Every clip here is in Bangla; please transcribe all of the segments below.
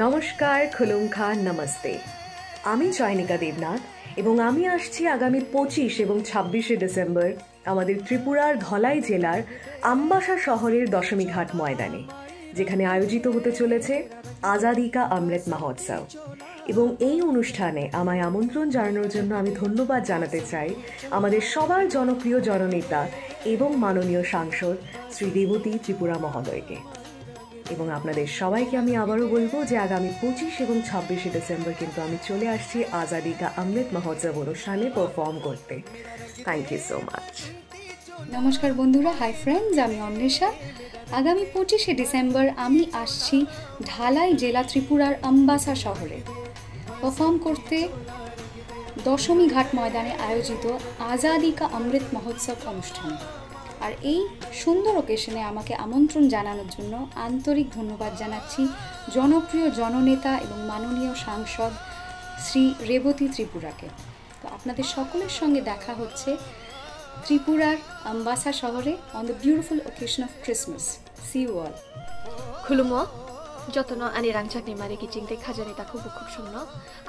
নমস্কার, খুলুমখা, নমস্তে। আমি চয়নিকা দেবনাথ এবং আমি আসছি আগামী পঁচিশ এবং ছাব্বিশে ডিসেম্বর আমাদের ত্রিপুরার ধলাই জেলার আম্বাসা শহরের দশমীঘাট ময়দানে, যেখানে আয়োজিত হতে চলেছে আজাদিকা অমৃত মহোৎসব। এবং এই অনুষ্ঠানে আমায় আমন্ত্রণ জানানোর জন্য আমি ধন্যবাদ জানাতে চাই আমাদের সবার জনপ্রিয় জননেতা এবং মাননীয় সাংসদ শ্রী দেবতী ত্রিপুরা মহোদয়কে। এবং আপনাদের সবাইকে আমি আবারও বলব যে আগামী পঁচিশ এবং ছাব্বিশে ডিসেম্বর কিন্তু আমি চলে আসছি আজাদি কা অমৃত মহোৎসব অনুষ্ঠানে পারফর্ম করতে। থ্যাংক ইউ সো মাচ নমস্কার বন্ধুরা হাই ফ্রেন্ডস আমি অন্বেষা। আগামী পঁচিশে ডিসেম্বর আমি আসছি ঢালাই জেলা ত্রিপুরার আম্বাসা শহরে। পারফর্ম করতে দশমী ঘাট ময়দানে আয়োজিত আজাদি কা অমৃত মহোৎসব অনুষ্ঠানে। আর এই সুন্দর ওকেশনে আমাকে আমন্ত্রণ জানানোর জন্য আন্তরিক ধন্যবাদ জানাচ্ছি জনপ্রিয় জননেতা এবং মাননীয় সাংসদ শ্রী রেবতী ত্রিপুরাকে। তো আপনাদের সকলের সঙ্গে দেখা হচ্ছে ত্রিপুরার আম্বাসা শহরে on the beautiful occasion of Christmas C ওয়াল খুলুমো जतन आनि रांचाकनि मारे किचिंते खाजानि ताखौ बुखुब सुमनो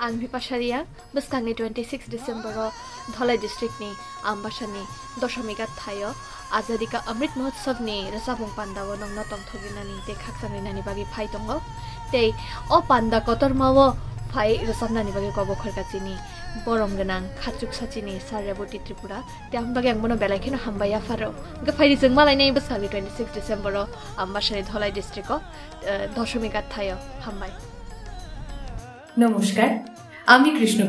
आं बिपाशारिया बोसकांनि टुवेन्टि सिक्स डिसेम्बराव धलाई डिस्ट्रिक्टनि आम्बासानि दशमिघाट थायो आजादिका अमृत महोत्सवनि रोजाबुं पान्दाव नंना तंथगिनानि ते खाकसांगिनानि बागै फाइ दङ ते अ पान्दा कतरमाव फाइ रोजाबनानि बागै गबखरगाचिनि বরম গান খাচুক সাচি নে সারবতী ত্রিপুরা তামবাগে আংবনো বেলাইখেন হামবাই আফারো গফাইরি জং মালাই নেই বসালি 26 ডিসেম্বর আম্বাশারি ধলাই ডিস্ট্রিক্ট দশমী গাথায় হামবাই নমস্কার আমি কৃষ্ণ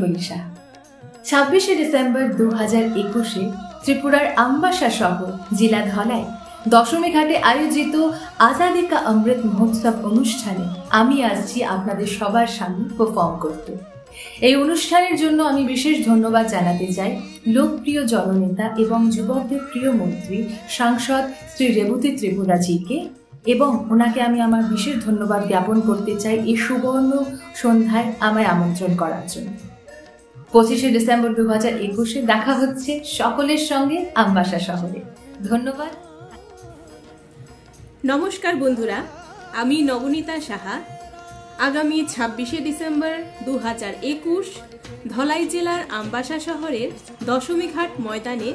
ছাব্বিশে ডিসেম্বর দু হাজার একুশে ত্রিপুরার আম্বাসা শহর জেলা ধলায় দশমী ঘাটে আয়োজিত আজাদিকা অমৃত মহোৎসব অনুষ্ঠানে আমি আসছি আপনাদের সবার সামনে পারফর্ম করতে এই অনুষ্ঠানের জন্য আমি বিশেষ ধন্যবাদ জানাতে চাই লোকপ্রিয় জননেতা এবং যুবকদের প্রিয় মন্ত্রী, সাংসদ শ্রী রেবতী ত্রিপুরাজিকে এবং ওনাকে আমি আমার বিশেষ ধন্যবাদ জ্ঞাপন করতে চাই এই সুবর্ণ সন্ধ্যায় আমায় আমন্ত্রণ করার জন্য। পঁচিশে ডিসেম্বর দু হাজার একুশে দেখা হচ্ছে সকলের সঙ্গে আম্বাসা শহরে। ধন্যবাদ। নমস্কার বন্ধুরা, আমি নবনীতা সাহা আগামী ছাব্বিশে ডিসেম্বর দু হাজার একুশ ধলাই জেলার আম্বাসা শহরের দশমীঘাট ময়দানে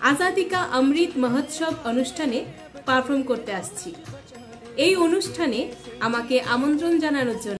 আজাদিকা অমৃত মহোৎসব অনুষ্ঠানে পারফর্ম করতে আসছি। এই অনুষ্ঠানে আমাকে আমন্ত্রণ জানানোর জন্য